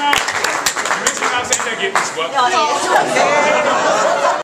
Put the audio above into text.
Mr. Mouse ain't that getting this well. No,